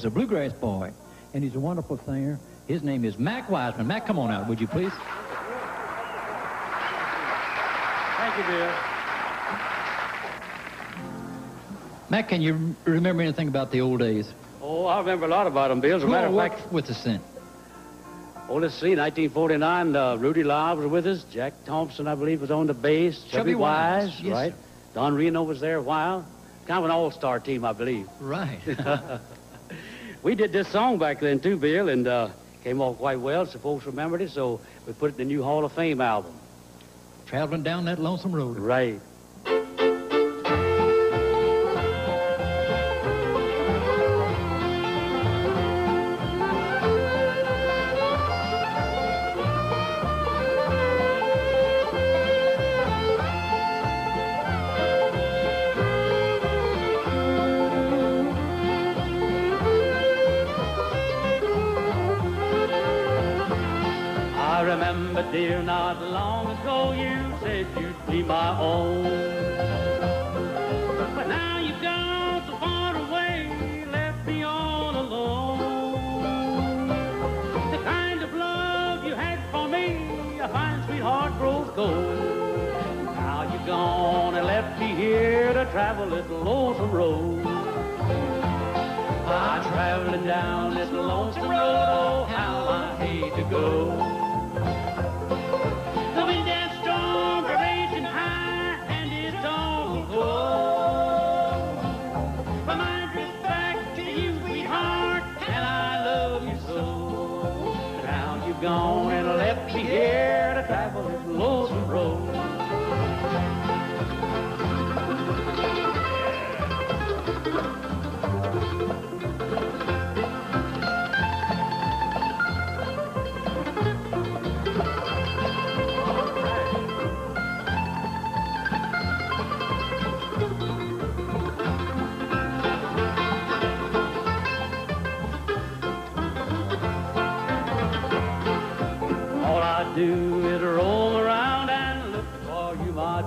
He's a bluegrass boy, and he's a wonderful singer. His name is Mac Wiseman. Mac, come on out, would you please? Thank you, Bill. Mac, can you remember anything about the old days? Oh, I remember a lot about them, Bill. As a Who matter of fact, with us then? oh, let's see, 1949, uh, Rudy Lyle was with us. Jack Thompson, I believe, was on the bass. Chubby Chubby Wise, Wise, yes, right? sir. Don Reno was there a while. Kind of an all-star team, I believe. Right. We did this song back then, too, Bill, and uh, came off quite well, so folks remembered it, so we put it in the new Hall of Fame album. Traveling down that lonesome road. Right. Remember, dear, not long ago you said you'd be my own. But now you've gone so far away, left me all alone. The kind of love you had for me, a fine sweetheart grows cold. Now you're gone and left me here to travel this lonesome road. I'm traveling down this lonesome road, oh, how I hate to go. Gone and left me here to travel this lonesome road.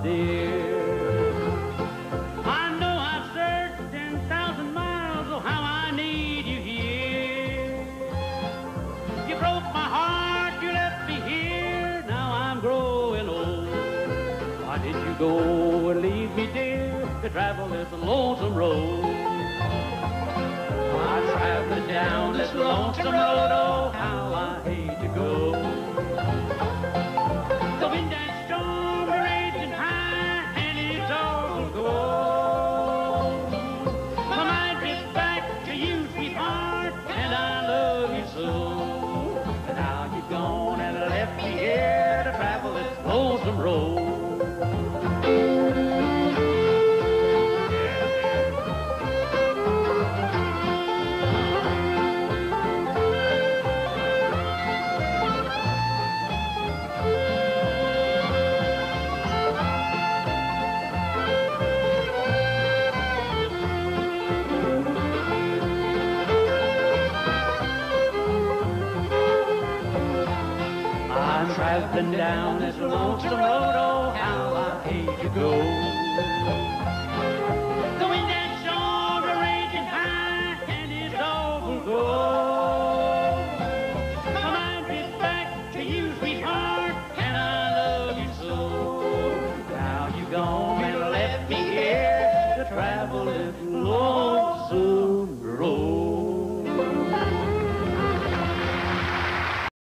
Dear. I know I've searched 10,000 miles, oh, how I need you here. You broke my heart, you left me here, now I'm growing old. Why did you go and leave me, dear, to travel this lonesome road? I'm traveling down this lonesome road, oh, I've been down this lonesome road, oh, how I hate to go.